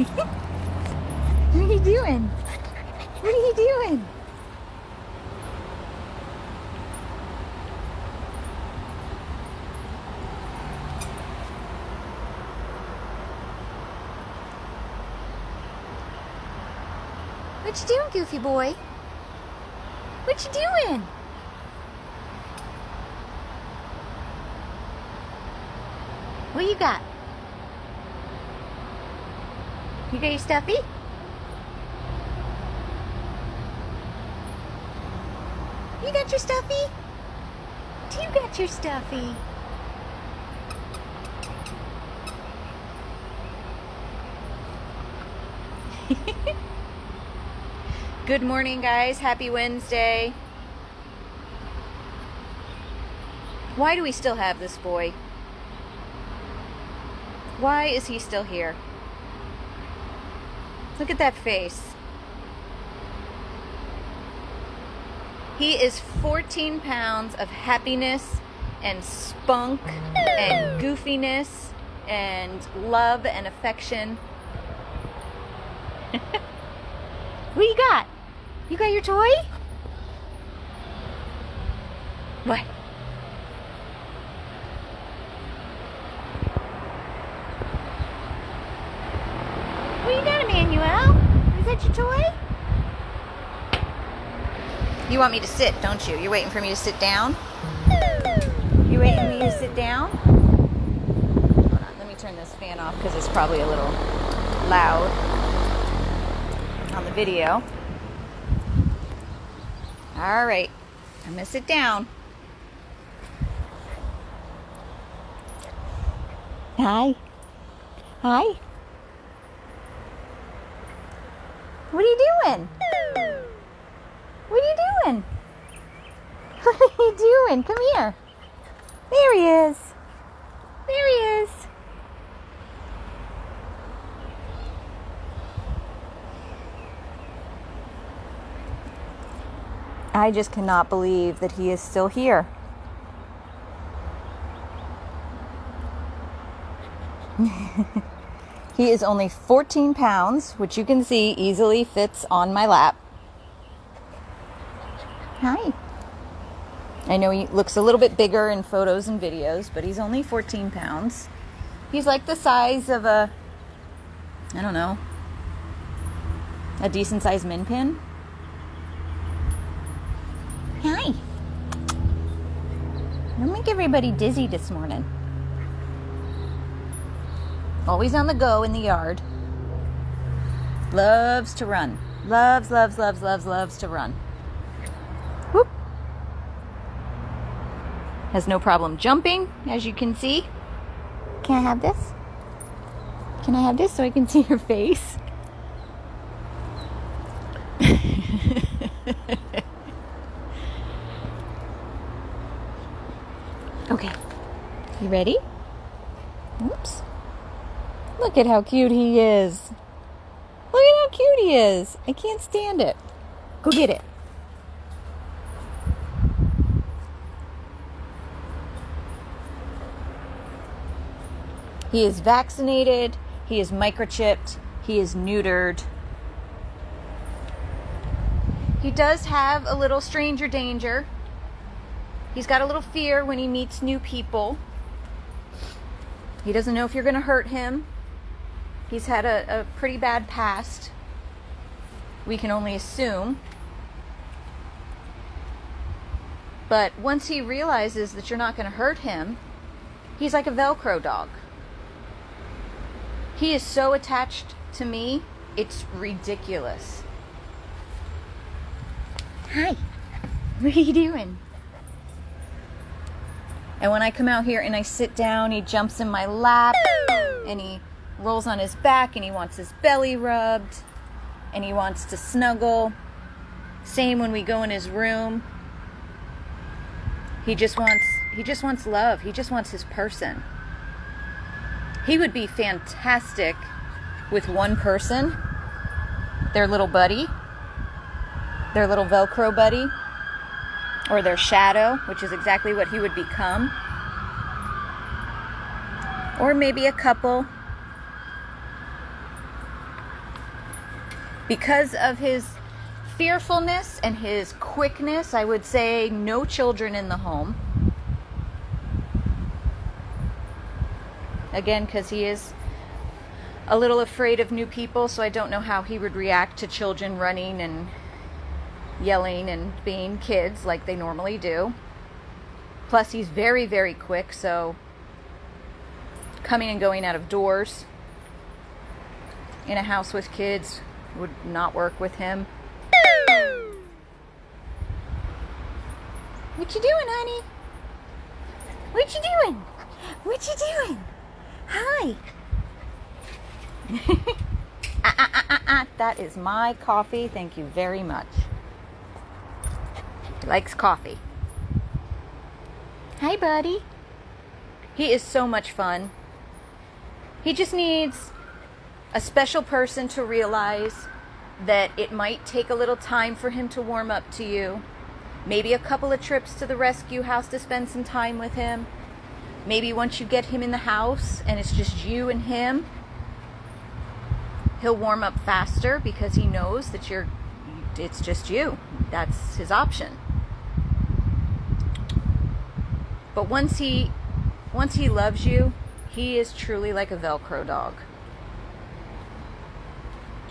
what are you doing? What are you doing? What you doing, Goofy boy? What you doing? What you got? You got your stuffy? You got your stuffy? Do you got your stuffy? Good morning, guys. Happy Wednesday. Why do we still have this boy? Why is he still here? Look at that face. He is 14 pounds of happiness and spunk and goofiness and love and affection. what you got? You got your toy? What? What you got, Emanuel? Toy? You want me to sit, don't you? You're waiting for me to sit down? You waiting for me to sit down? Hold on, let me turn this fan off because it's probably a little loud on the video. All right, I'm gonna sit down. Hi. Hi. What are you doing? What are you doing? What are you doing? Come here. There he is. There he is. I just cannot believe that he is still here. he is only 14 pounds, which you can see easily fits on my lap. Hi. I know he looks a little bit bigger in photos and videos, but he's only 14 pounds. He's like the size of a, I don't know, a decent sized min pin. Hi. Don't make everybody dizzy this morning. Always on the go in the yard. Loves to run. Loves, loves, loves, loves, loves to run. Whoop. Has no problem jumping, as you can see. Can I have this? Can I have this so I can see your face? okay. You ready? Look at how cute he is. Look at how cute he is. I can't stand it. Go get it. He is vaccinated, he is microchipped, he is neutered. He does have a little stranger danger. He's got a little fear when he meets new people. He doesn't know if you're going to hurt him. He's had a, a pretty bad past. We can only assume. But once he realizes that you're not going to hurt him, he's like a Velcro dog. He is so attached to me, it's ridiculous. Hi. What are you doing? And when I come out here and I sit down, he jumps in my lap and he rolls on his back and he wants his belly rubbed and he wants to snuggle. Same when we go in his room. He just wants he just wants love. He just wants his person. He would be fantastic with one person, their little buddy, their little Velcro buddy, or their shadow, which is exactly what he would become. Or maybe a couple. Because of his fearfulness and his quickness, I would say no children in the home. Again, because he is a little afraid of new people, so I don't know how he would react to children running and yelling and being kids like they normally do. Plus, he's very, very quick, so coming and going out of doors in a house with kids would not work with him. What you doing, honey? What you doing? What you doing? Hi. ah, ah, ah, that is my coffee. Thank you very much. He likes coffee. Hi, buddy. He is so much fun. He just needs a special person to realize that it might take a little time for him to warm up to you Maybe a couple of trips to the rescue house to spend some time with him. Maybe once you get him in the house and it's just you and him, he'll warm up faster because he knows that you're it's just you. That's his option. But once he once he loves you, he is truly like a velcro dog.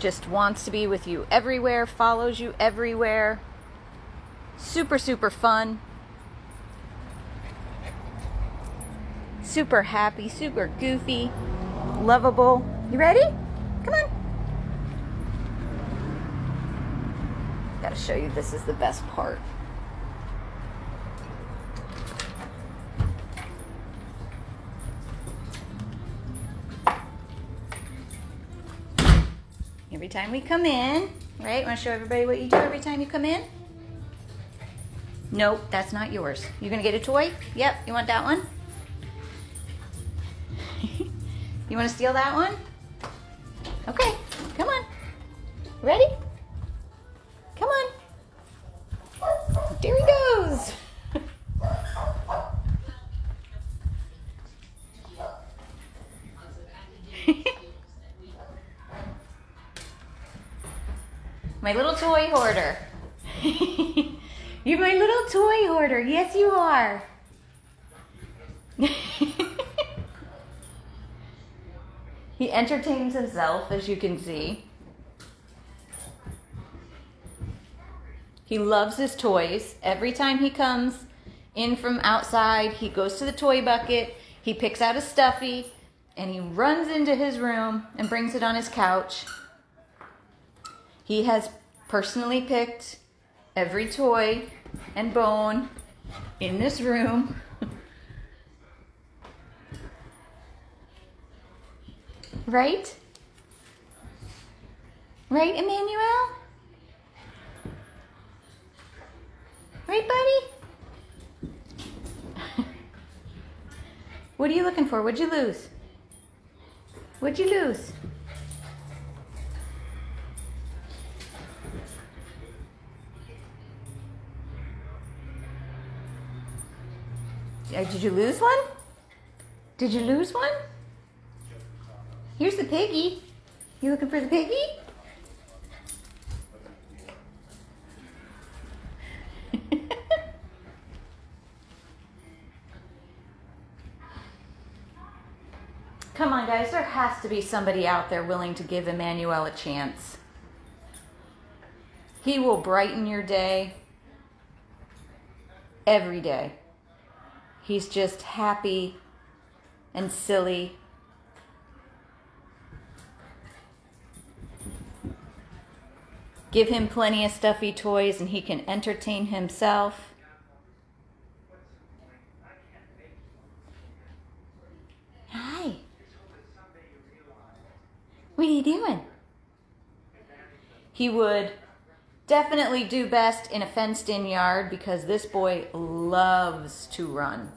Just wants to be with you everywhere, follows you everywhere Super, super fun. Super happy, super goofy, lovable. You ready? Come on. Gotta show you this is the best part. Time we come in, right? Want to show everybody what you do every time you come in? Nope, that's not yours. You're gonna get a toy? Yep, you want that one? you wanna steal that one? Okay, come on. Ready? Come on. There he goes. My little toy hoarder. You're my little toy hoarder. Yes, you are. he entertains himself, as you can see. He loves his toys. Every time he comes in from outside, he goes to the toy bucket, he picks out a stuffy, and he runs into his room and brings it on his couch. He has personally picked every toy and bone in this room. right? Right, Emanuel? Right, buddy? what are you looking for? What'd you lose? What'd you lose? Uh, did you lose one? Did you lose one? Here's the piggy. You looking for the piggy? Come on, guys. There has to be somebody out there willing to give Emanuel a chance. He will brighten your day every day. He's just happy and silly. Give him plenty of stuffy toys and he can entertain himself. Hi. What are you doing? He would definitely do best in a fenced in yard because this boy loves to run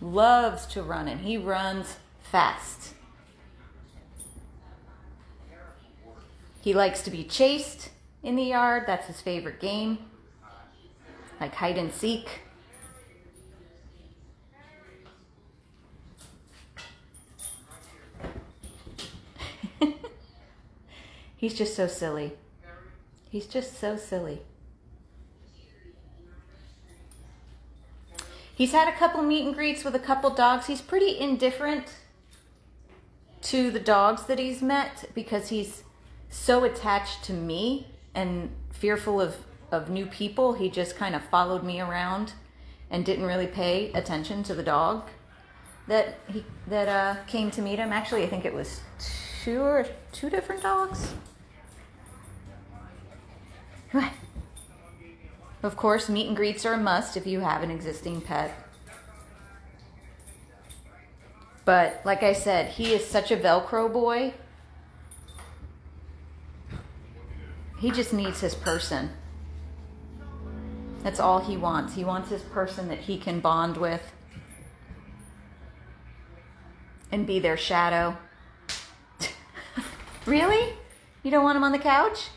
loves to run and he runs fast. He likes to be chased in the yard. That's his favorite game, like hide and seek. He's just so silly. He's just so silly. He's had a couple meet and greets with a couple dogs. He's pretty indifferent to the dogs that he's met because he's so attached to me and fearful of, of new people. He just kind of followed me around and didn't really pay attention to the dog that he that uh, came to meet him. Actually, I think it was two or two different dogs. Of course, meet and greets are a must if you have an existing pet. But like I said, he is such a Velcro boy. He just needs his person. That's all he wants. He wants his person that he can bond with and be their shadow. really? You don't want him on the couch?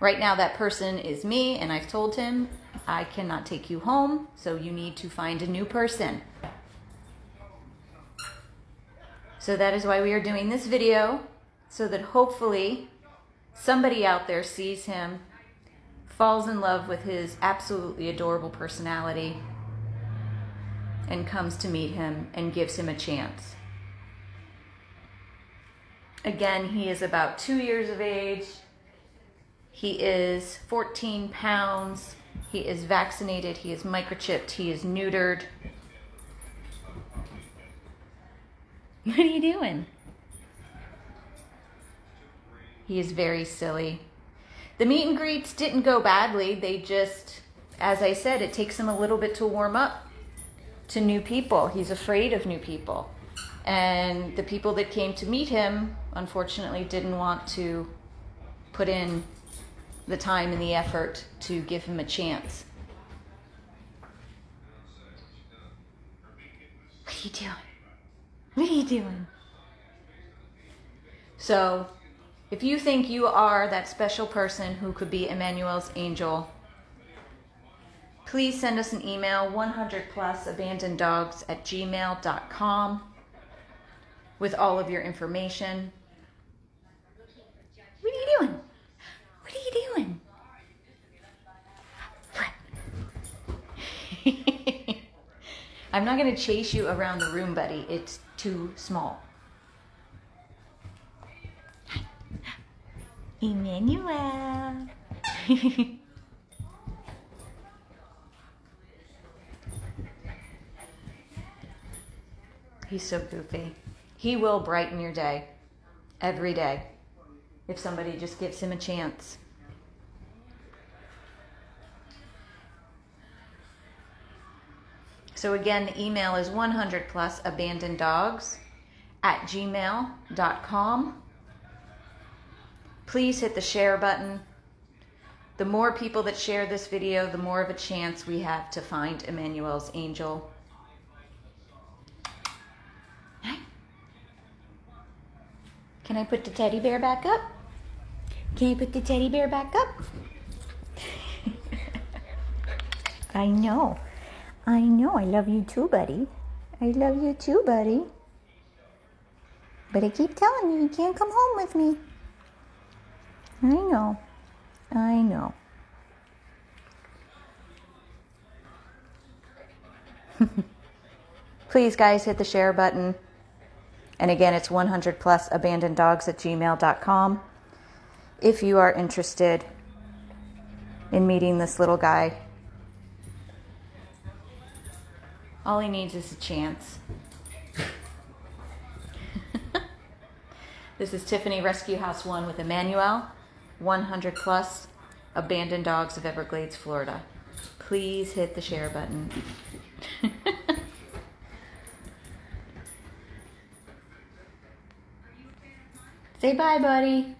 Right now, that person is me, and I've told him I cannot take you home, so you need to find a new person. So that is why we are doing this video, so that hopefully somebody out there sees him, falls in love with his absolutely adorable personality, and comes to meet him and gives him a chance. Again, he is about two years of age. He is 14 pounds. He is vaccinated. He is microchipped. He is neutered. What are you doing? He is very silly. The meet and greets didn't go badly. They just, as I said, it takes him a little bit to warm up to new people. He's afraid of new people. And the people that came to meet him, unfortunately, didn't want to put in the time and the effort to give him a chance. What are you doing? What are you doing? So, if you think you are that special person who could be Emanuel's angel, please send us an email 100 plus abandoned dogs at gmail.com with all of your information. What are you doing? What are you doing? I'm not going to chase you around the room, buddy. It's too small. Emanuel. He's so goofy. He will brighten your day every day if somebody just gives him a chance. So again, the email is 100 plus abandoned dogs at gmail.com. Please hit the share button. The more people that share this video, the more of a chance we have to find Emanuel's angel. Can I put the teddy bear back up? Can I put the teddy bear back up? I know. I know. I love you too, buddy. I love you too, buddy. But I keep telling you, you can't come home with me. I know. I know. Please, guys, hit the share button. And again, it's 100 plus abandoned dogs at gmail.com. If you are interested in meeting this little guy, all he needs is a chance. this is Tiffany Rescue House 1 with Emanuel, 100 plus abandoned dogs of Everglades, Florida. Please hit the share button. Say bye, buddy.